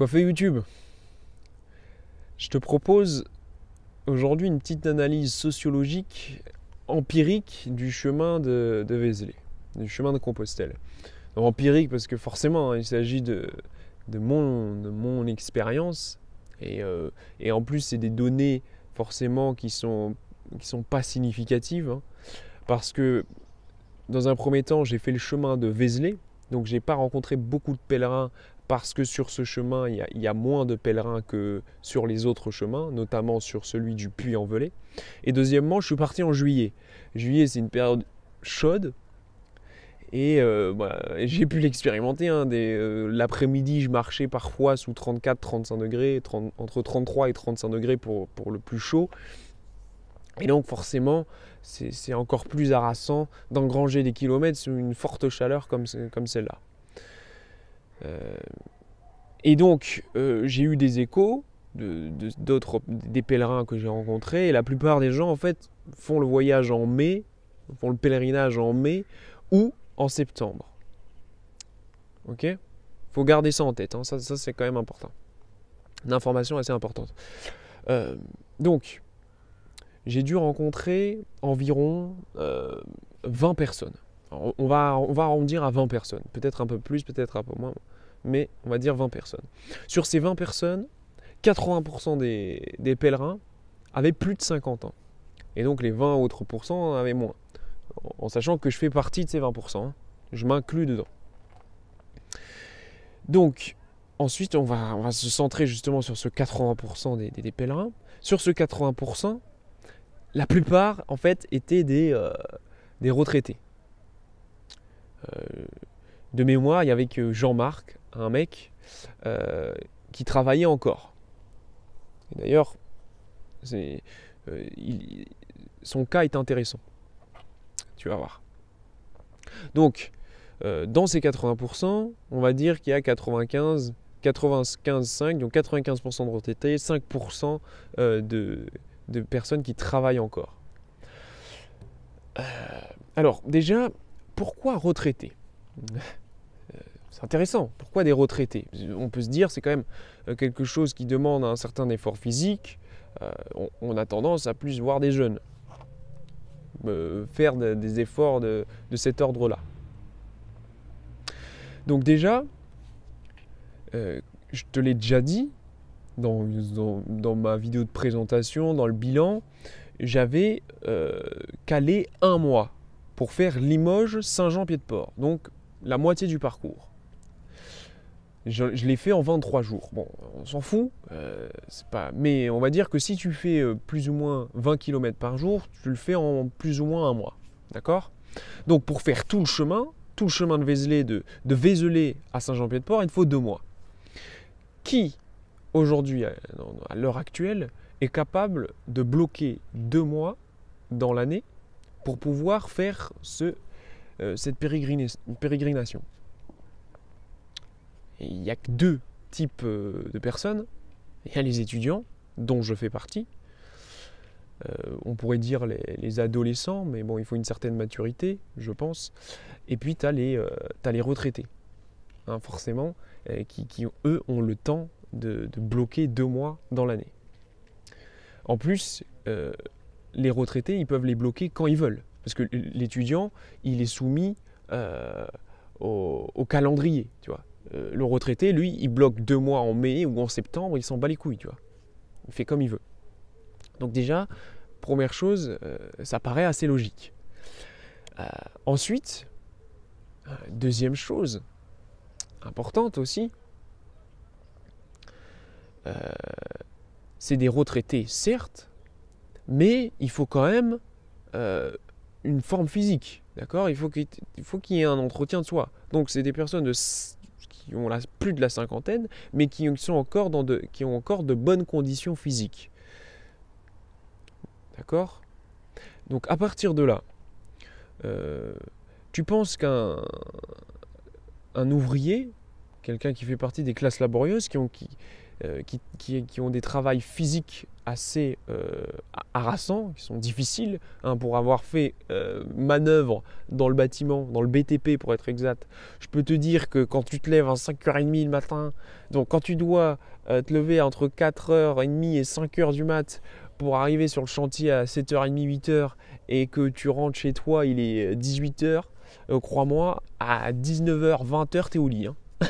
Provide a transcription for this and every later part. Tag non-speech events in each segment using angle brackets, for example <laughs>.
Quoi fait YouTube? Je te propose aujourd'hui une petite analyse sociologique, empirique du chemin de, de Vézelay, du chemin de Compostelle. empirique parce que forcément, hein, il s'agit de, mon, expérience et, euh, et, en plus, c'est des données forcément qui sont, qui sont pas significatives hein, parce que dans un premier temps, j'ai fait le chemin de Vézelay, donc j'ai pas rencontré beaucoup de pèlerins parce que sur ce chemin, il y, a, moins de pèlerins que sur les autres chemins, notamment sur celui du Puy-en-Velay. Et deuxièmement, je suis parti en juillet. Juillet, c'est une période chaude. Et euh, bah, j'ai pu l'expérimenter. Hein, euh, l'après-midi, je marchais parfois sous 34-35 degrés, entre 33 et 35 degrés pour, le plus chaud. Et donc forcément, c'est encore plus harassant d'engranger des kilomètres sous une forte chaleur comme celle-là. Euh, et donc, euh, j'ai eu des échos d'autres, des pèlerins que j'ai rencontrés, et la plupart des gens, en fait, font le voyage en mai, font le pèlerinage en mai ou en septembre. Ok? Faut garder ça en tête, hein. ça, c'est quand même important. Une information assez importante. Euh, donc, j'ai dû rencontrer environ 20 personnes. on, va, on va arrondir à 20 personnes, peut-être un peu plus, peut-être un peu moins mais on va dire 20 personnes. Sur ces 20 personnes, 80% des, pèlerins avaient plus de 50 ans. Et donc les 20 autres pourcents avaient moins. En sachant que je fais partie de ces 20%. Hein. Je m'inclus dedans. Donc, ensuite, on va, se centrer justement sur ce 80% des, pèlerins. Sur ce 80%, la plupart, en fait, étaient des, euh, retraités. Euh, de mémoire, il y avait que Jean-Marc, un mec euh, qui travaillait encore. D'ailleurs, euh, son cas est intéressant. Tu vas voir. Donc, euh, dans ces 80%, on va dire qu'il y a 95, 95, donc 95% de retraités, 5% de, de, personnes qui travaillent encore. alors, déjà, pourquoi retraiter? C'est intéressant. Pourquoi des retraités? On peut se dire c'est quand même euh, quelque chose qui demande un certain effort physique. Euh, on, a tendance à plus voir des jeunes euh, faire des efforts de, cet ordre-là. Donc déjà, je te l'ai déjà dit dans, dans, ma vidéo de présentation, dans le bilan, j'avais calé un mois pour faire Limoges-Saint-Jean-Pied-de-Port. Donc la moitié du parcours. Je, l'ai fait en 23 jours. Bon, on s'en fout, euh, pas... mais on va dire que si tu fais euh, plus ou moins 20 km par jour, tu le fais en plus ou moins un mois. D'accord? Donc pour faire tout le chemin, tout le chemin de Vézelay, de, de à Saint-Jean-Pied-de-Port, il faut deux mois. Qui, aujourd'hui, à, l'heure actuelle, est capable de bloquer deux mois dans l'année pour pouvoir faire ce, euh, cette pérégrination? Il n'y a que deux types euh, de personnes. Il y a les étudiants, dont je fais partie. Euh, on pourrait dire les, adolescents, mais bon, il faut une certaine maturité, je pense. Et puis, tu as, euh, les retraités, hein, forcément, qui, eux, ont le temps de, bloquer deux mois dans l'année. En plus, les retraités, ils peuvent les bloquer quand ils veulent. Parce que l'étudiant, il est soumis au, au, calendrier, tu vois. Euh, le retraité, lui, il bloque deux mois en mai ou en septembre, il s'en bat les couilles, tu vois. Il fait comme il veut. Donc déjà, première chose, euh, ça paraît assez logique. Euh, ensuite, deuxième chose, importante aussi, c'est des retraités, certes, mais il faut quand même une forme physique, d'accord? Il faut qu'il y ait un entretien de soi. Donc c'est des personnes de qui ont plus de la cinquantaine, mais qui, sont encore qui ont encore de bonnes conditions physiques. D'accord? Donc à partir de là, euh, tu penses qu'un un ouvrier, quelqu'un qui fait partie des classes laborieuses, qui ont, qui, euh, qui, qui, ont des travails physiques assez harassants, qui sont difficiles, hein, pour avoir fait manœuvre dans le bâtiment, dans le BTP pour être exact. Je peux te dire que quand tu te lèves à 5h30 le matin, donc quand tu dois te lever entre 4h30 et 5h du mat pour arriver sur le chantier à 7h30, 8h et que tu rentres chez toi, il est 18h, crois-moi, à 19h, 20h, tu es au lit. Hein. <laughs>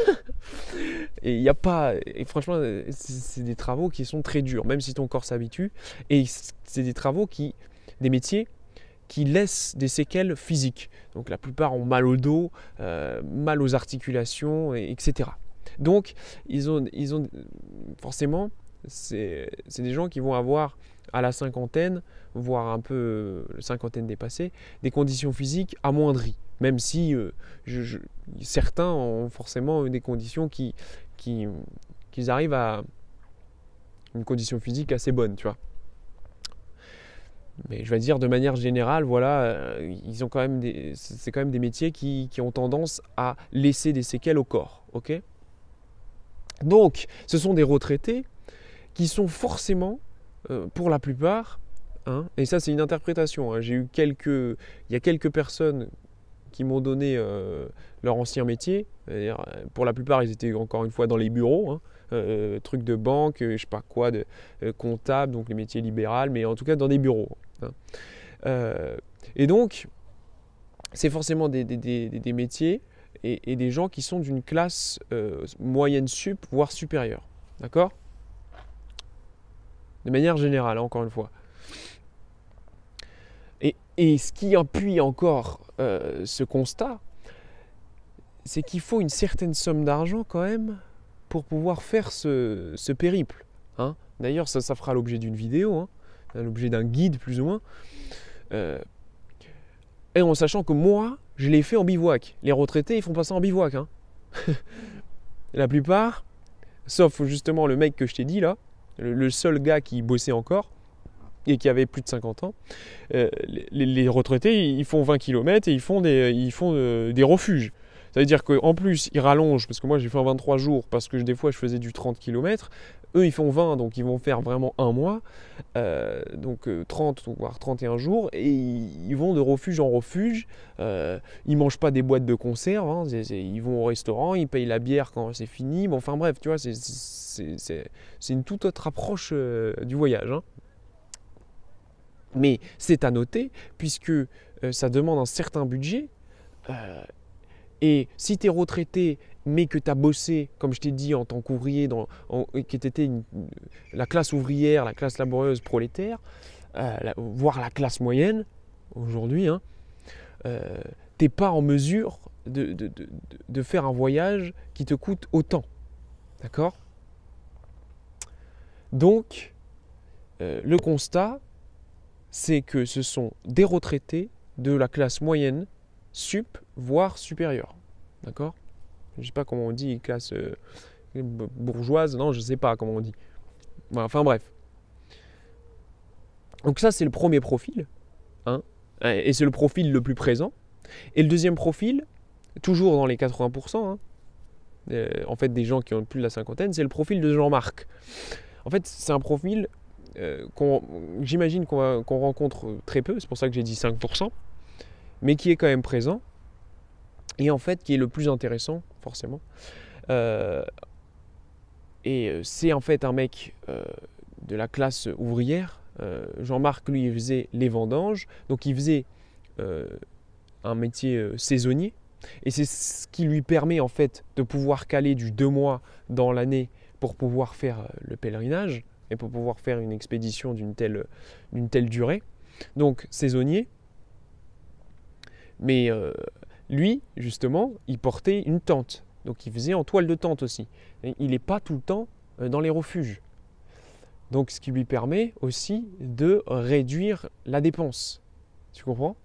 et il n'y a pas. Et franchement, c'est des travaux qui sont très durs, même si ton corps s'habitue. Et c'est des travaux qui. des métiers qui laissent des séquelles physiques. Donc la plupart ont mal au dos, euh, mal aux articulations, etc. Donc ils ont, ils ont forcément, c'est des gens qui vont avoir à la cinquantaine, voire un peu la cinquantaine dépassée, des conditions physiques amoindries même si euh, certains ont forcément des conditions qui, qui, qu'ils arrivent à une condition physique assez bonne, tu vois. Mais je vais dire de manière générale, voilà, euh, ils ont quand même c'est quand même des métiers qui, qui, ont tendance à laisser des séquelles au corps, ok? Donc, ce sont des retraités qui sont forcément, euh, pour la plupart, hein, et ça c'est une interprétation. Hein, j'ai eu quelques, il y a quelques personnes qui m'ont donné euh, leur ancien métier. Euh, pour la plupart, ils étaient encore une fois dans les bureaux, hein. euh, trucs de banque, je sais pas quoi, de comptable, donc les métiers libéraux, mais en tout cas dans des bureaux. Hein. et donc, c'est forcément des, métiers et, des gens qui sont d'une classe moyenne sup, voire supérieure. D'accord? De manière générale, encore une fois. Et ce qui appuie encore euh, ce constat, c'est qu'il faut une certaine somme d'argent quand même pour pouvoir faire ce, périple. Hein. D'ailleurs, ça, fera l'objet d'une vidéo, hein, l'objet d'un guide plus ou moins. Euh, et en sachant que moi, je l'ai fait en bivouac. Les retraités, ils font pas ça en bivouac. Hein. <laughs> La plupart, sauf justement le mec que je t'ai dit là, le seul gars qui bossait encore, et qui avaient plus de 50 ans, euh, les, retraités, ils font 20 km et ils font des, ils font, euh, des refuges. Ça veut dire qu'en plus, ils rallongent, parce que moi j'ai fait en 23 jours, parce que des fois je faisais du 30 km. Eux, ils font 20, donc ils vont faire vraiment un mois, euh, donc 30, voire 31 jours, et ils vont de refuge en refuge. ils ne mangent pas des boîtes de conserve, hein, ils vont au restaurant, ils payent la bière quand c'est fini. Bon, enfin bref, tu vois, c'est une toute autre approche du voyage. Hein. Mais c'est à noter, puisque euh, ça demande un certain budget. Euh, et si tu es retraité, mais que tu as bossé, comme je t'ai dit, en tant qu'ouvrier, que tu étais la classe ouvrière, la classe laborieuse prolétaire, euh, voire la classe moyenne, aujourd'hui, hein, tu n'es pas en mesure de, de, faire un voyage qui te coûte autant. D'accord? Donc, le constat, c'est que ce sont des retraités de la classe moyenne, sup, voire supérieure. D'accord? Je ne sais pas comment on dit, classe euh, bourgeoise, non, je ne sais pas comment on dit. enfin bref. Donc ça, c'est le premier profil. Hein, et c'est le profil le plus présent. Et le deuxième profil, toujours dans les 80%, hein, euh, en fait des gens qui ont plus de la cinquantaine, c'est le profil de Jean-Marc. En fait, c'est un profil j'imagine qu'on rencontre très peu, c'est pour ça que j'ai dit 5%, mais qui est quand même présent, et en fait qui est le plus intéressant, forcément. Euh, et euh, c'est en fait un mec de la classe ouvrière. Jean-Marc, lui, faisait les vendanges, donc il faisait un métier saisonnier, et c'est ce qui lui permet en fait de pouvoir caler du deux mois dans l'année pour pouvoir faire le pèlerinage et pour pouvoir faire une expédition d'une telle, telle durée. Donc saisonnier. Mais euh, lui, justement, il portait une tente. Donc il faisait en toile de tente aussi. il n'est pas tout le temps euh, dans les refuges. Donc ce qui lui permet aussi de réduire la dépense. Tu comprends?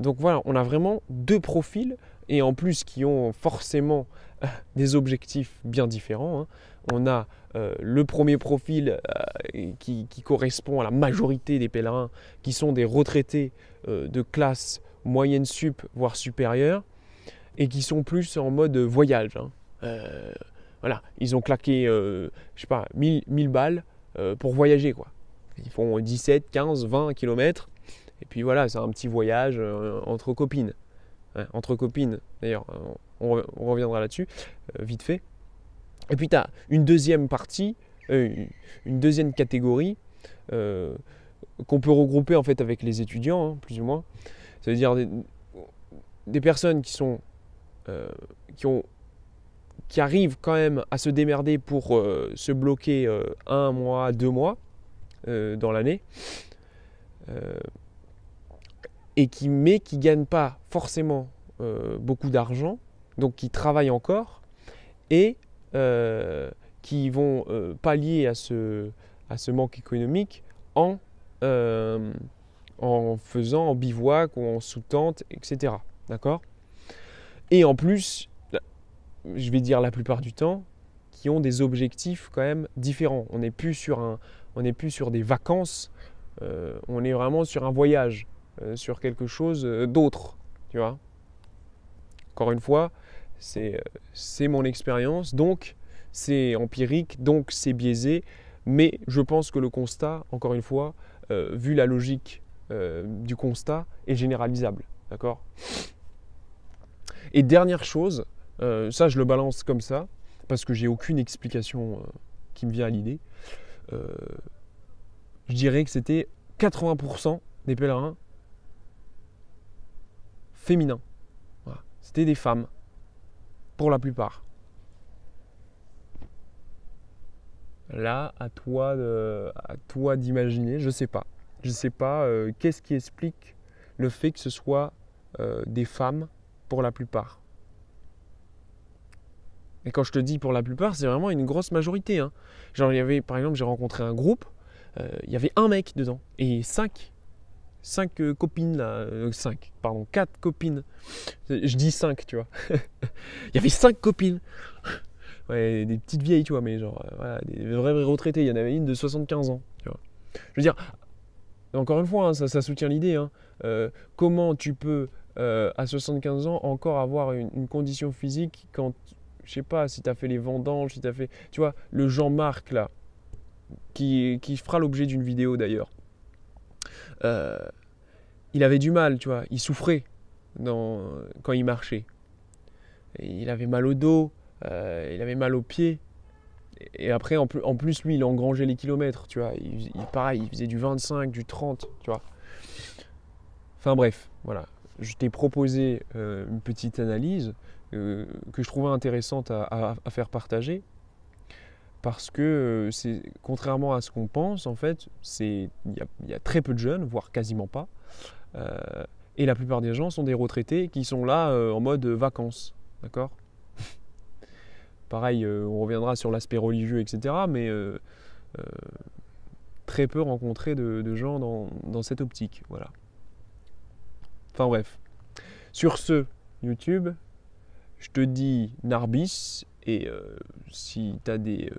Donc voilà, on a vraiment deux profils et en plus qui ont forcément euh, des objectifs bien différents. Hein. On a euh, le premier profil euh, qui, correspond à la majorité des pèlerins, qui sont des retraités euh, de classe moyenne sup, voire supérieure, et qui sont plus en mode voyage. Hein. voilà, ils ont claqué, je sais pas, 1000, balles pour voyager. quoi. Ils font 17, 15, 20 km. Et puis voilà, c'est un petit voyage entre copines. entre copines, d'ailleurs, on, reviendra là-dessus, vite fait. Et puis tu as une deuxième partie, une deuxième catégorie qu'on peut regrouper en fait avec les étudiants, hein, plus ou moins. Ça veut dire des, personnes qui sont euh, qui ont qui arrivent quand même à se démerder pour euh, se bloquer euh, un mois, deux mois dans l'année, et qui mais qui gagnent pas forcément beaucoup d'argent, donc qui travaillent encore et qui vont pallier à ce, à ce manque économique en euh, en faisant en bivouac ou en sous-tente, etc. D'accord? Et en plus, je vais dire la plupart du temps, qui ont des objectifs quand même différents. On n'est plus sur plus sur des vacances, euh, on est vraiment sur un voyage, euh, sur quelque chose d'autre, tu vois? Encore une fois, c'est mon expérience, donc c'est empirique, donc c'est biaisé, mais je pense que le constat, encore une fois, euh, vu la logique euh, du constat, est généralisable. D'accord? Et dernière chose, euh, ça je le balance comme ça, parce que j'ai aucune explication qui me vient à l'idée. je dirais que c'était 80% des pèlerins féminins. C'était des femmes, pour la plupart. Là, à toi, à toi d'imaginer, je sais pas. Je sais pas euh, qu'est-ce qui explique le fait que ce soit euh, des femmes pour la plupart? Et quand je te dis pour la plupart, c'est vraiment une grosse majorité. Hein. Genre, y par exemple, j'ai rencontré un groupe, euh, il y avait un mec dedans et cinq, cinq copines là, cinq, pardon, quatre copines. Je dis cinq, tu vois. <laughs> il y avait cinq copines ouais, des petites vieilles, tu vois, mais genre, euh, voilà, des vrais, vrais retraités. Il y en avait une de 75 ans, tu vois. Je veux dire, encore une fois, hein, ça, soutient l'idée. Hein. Euh, comment tu peux, euh, à 75 ans, encore avoir une, condition physique quand, je sais pas, si tu as fait les vendanges, si tu as fait, tu vois, le Jean-Marc, là, qui, qui fera l'objet d'une vidéo d'ailleurs, il avait du mal, tu vois, il souffrait quand il marchait. il avait mal au dos, euh, il avait mal aux pieds. Et après, en plus, lui, il engrangeait les kilomètres, tu vois. Il, pareil, il faisait du 25, du 30, tu vois. Enfin bref, voilà. Je t'ai proposé euh, une petite analyse euh, que je trouvais intéressante à, faire partager. Parce que c'est contrairement à ce qu'on pense, en fait, il y, a très peu de jeunes, voire quasiment pas. et la plupart des gens sont des retraités qui sont là en mode vacances. D'accord? Pareil, euh, on reviendra sur l'aspect religieux, etc. Mais euh, euh, très peu rencontré de, gens dans, cette optique. Voilà. Enfin bref. Sur ce, YouTube, je te dis Narbis et si tu as des.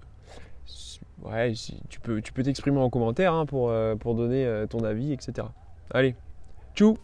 Ouais, tu peux tu peux t'exprimer en commentaire hein, pour, pour donner ton avis, etc. Allez, tchou